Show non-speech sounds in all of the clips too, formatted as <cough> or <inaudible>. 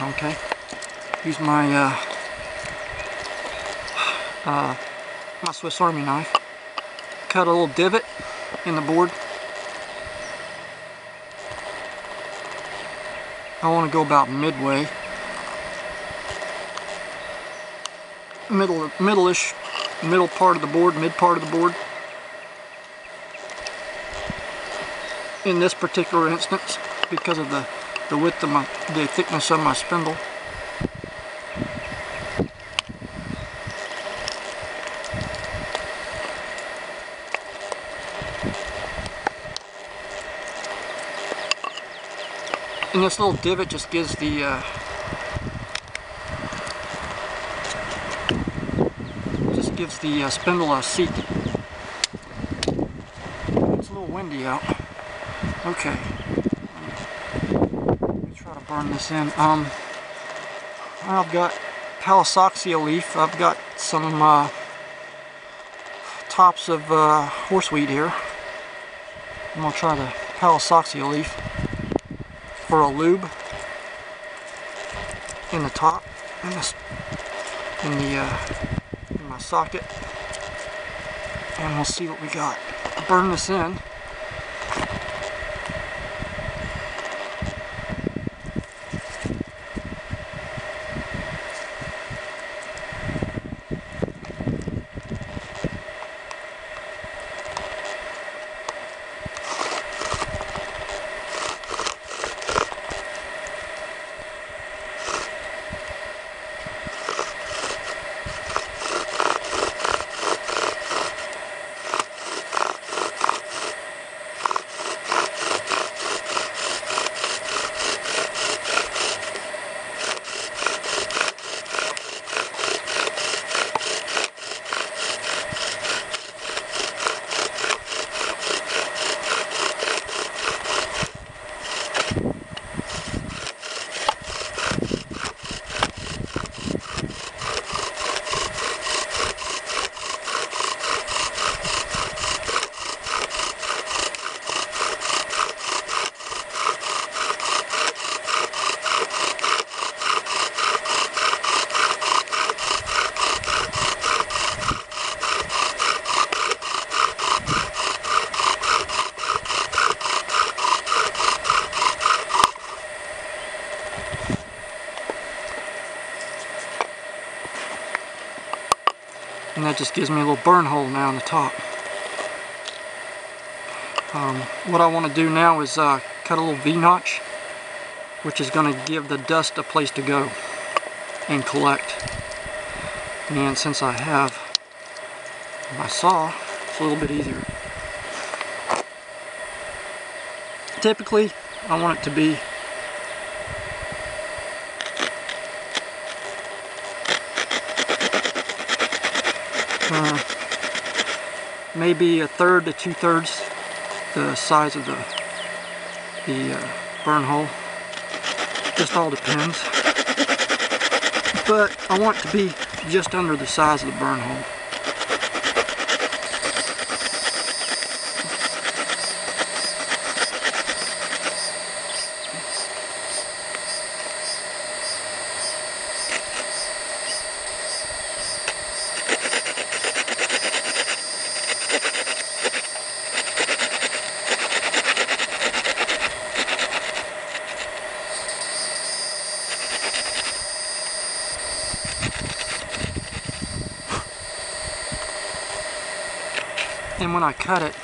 Okay. Use my uh, uh, my Swiss Army knife. Cut a little divot in the board. I want to go about midway. Middle, middle-ish, middle part of the board, mid part of the board. In this particular instance, because of the, the width of my, the thickness of my spindle. And this little divot just gives the uh, just gives the uh, spindle a seat. It's a little windy out. Okay. Let me try to burn this in. Um, I've got Palisoxia leaf. I've got some uh, tops of uh, horseweed here. I'm gonna try the Palisoxia leaf for a lube in the top in the in the uh, in my socket and we'll see what we got burn this in just gives me a little burn hole now on the top. Um, what I want to do now is uh, cut a little V-notch, which is going to give the dust a place to go and collect. And since I have my saw, it's a little bit easier. Typically, I want it to be uh, maybe a third to two thirds the size of the the uh, burn hole. Just all depends. But I want it to be just under the size of the burn hole. And when I cut it,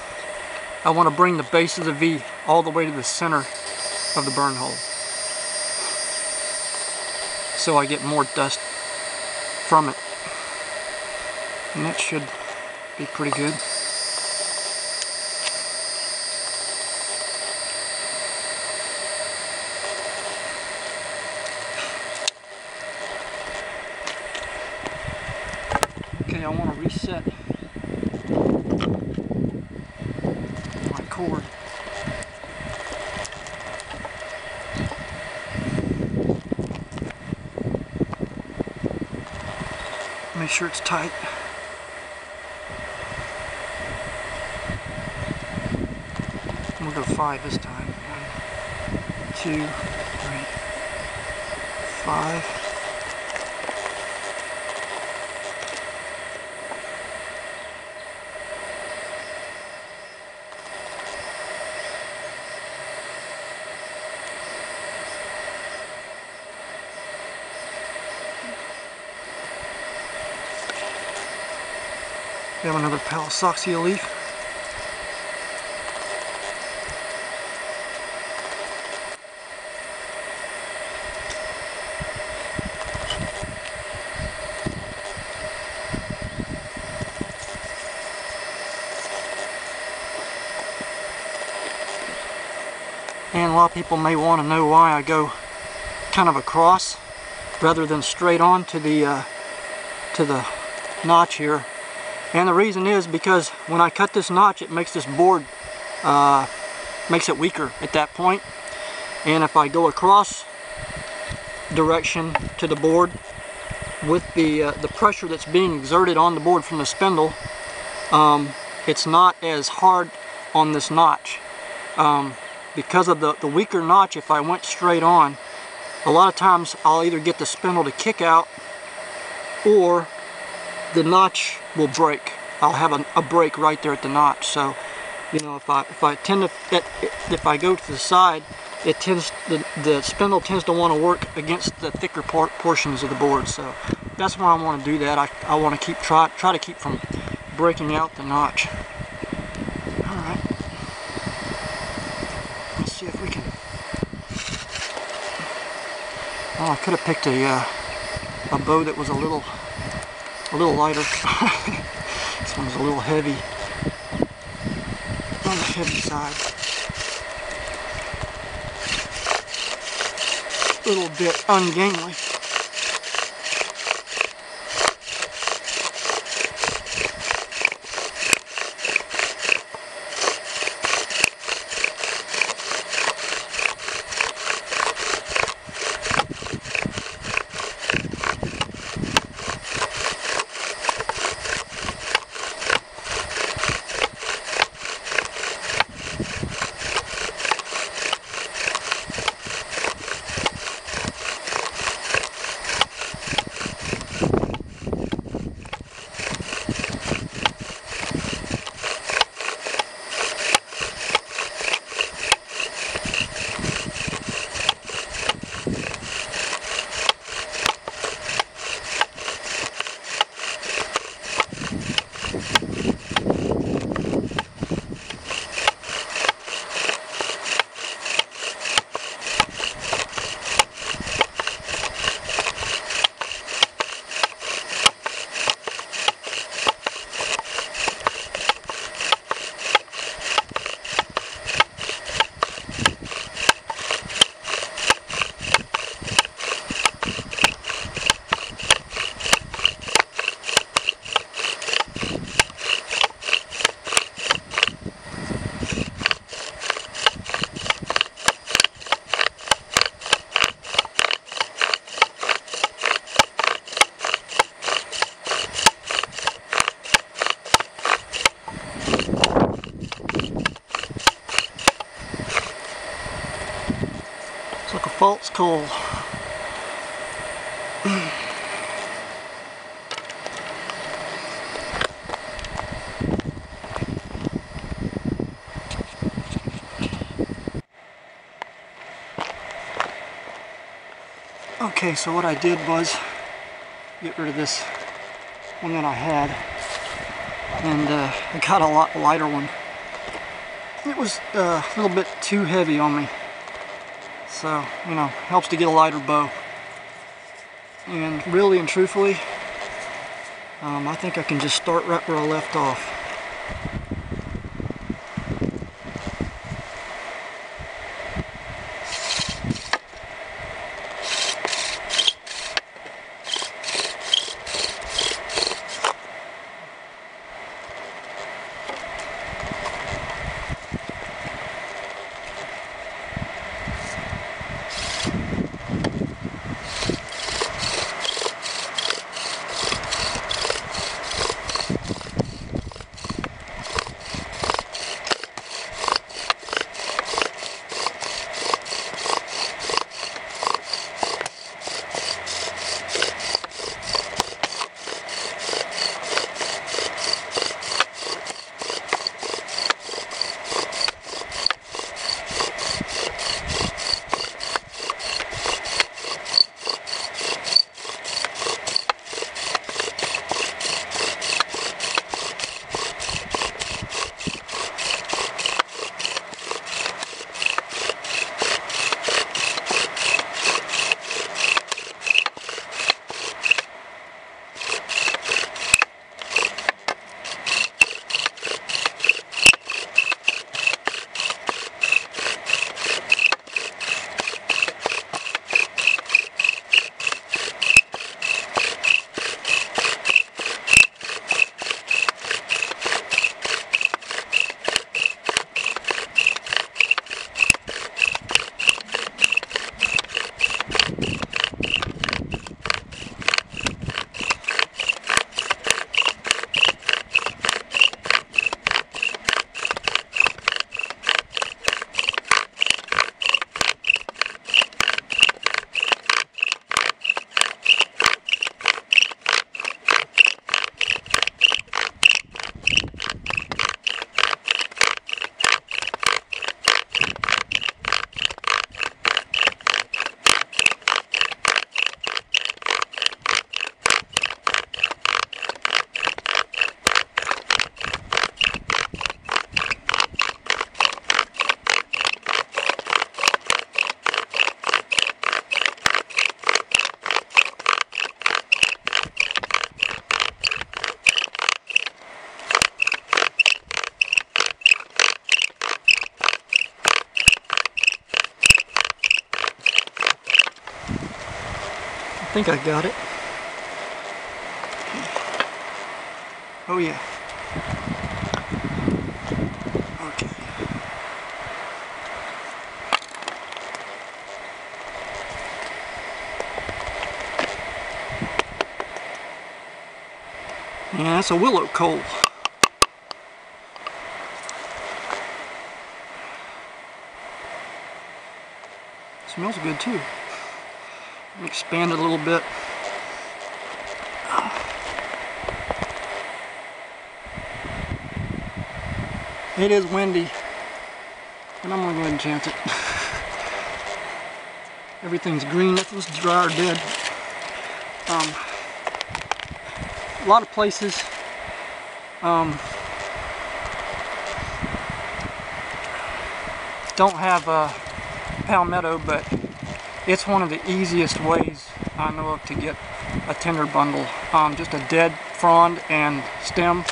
I want to bring the base of the V all the way to the center of the burn hole. So I get more dust from it. And that should be pretty good. Okay, I want to reset my cord. Sure it's tight. We'll go five this time. One, two, three, five. Have another Palisoxia leaf. And a lot of people may want to know why I go kind of across rather than straight on to the uh, to the notch here. And the reason is because when I cut this notch, it makes this board uh, makes it weaker at that point. And if I go across direction to the board with the uh, the pressure that's being exerted on the board from the spindle, um, it's not as hard on this notch. Um, because of the, the weaker notch, if I went straight on, a lot of times I'll either get the spindle to kick out or the notch will break. I'll have a, a break right there at the notch. So, you know, if I if I tend to if I go to the side, it tends the the spindle tends to want to work against the thicker por portions of the board. So that's why I want to do that. I I want to keep try try to keep from breaking out the notch. All right. Let's see if we can. Oh, I could have picked a uh, a bow that was a little a little lighter. <laughs> this one's a little heavy. On the heavy side. A little bit ungainly. Okay, so what I did was get rid of this one that I had and uh, I got a lot lighter one. It was uh, a little bit too heavy on me. So, you know, helps to get a lighter bow. And really and truthfully, um, I think I can just start right where I left off. Think I got it. Oh yeah. Okay. Yeah, that's a willow coal. Smells good too. Expand it a little bit. It is windy, and I'm gonna go ahead and chance it. <laughs> Everything's green, nothing's dry or dead. Um, a lot of places um, don't have uh, palmetto, but it's one of the easiest ways I know of to get a tinder bundle. Um, just a dead frond and stem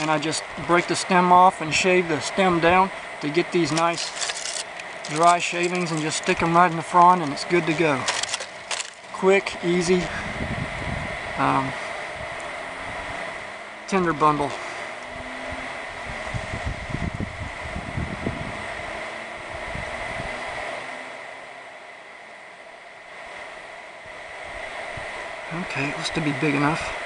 and I just break the stem off and shave the stem down to get these nice dry shavings and just stick them right in the frond and it's good to go. Quick, easy, um, tinder bundle. Looks to be big enough.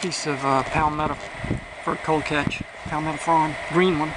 piece of uh, palmetto for a coal catch. Palmetto frond, green one.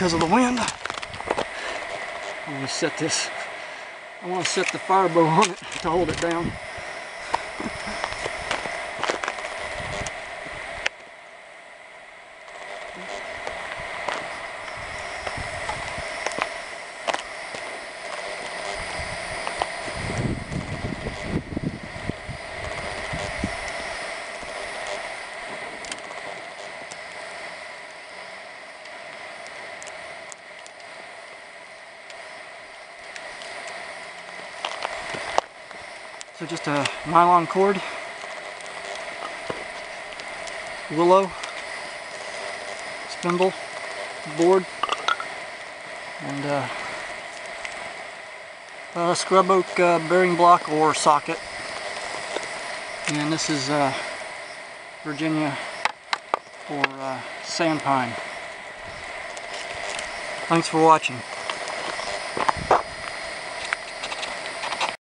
Because of the wind, I'm to set this, I want to set the fire bow on it to hold it down. So just a nylon cord, willow, spindle, board, and uh, a scrub oak uh, bearing block or socket. And this is uh, Virginia or uh, sand pine. Thanks for watching.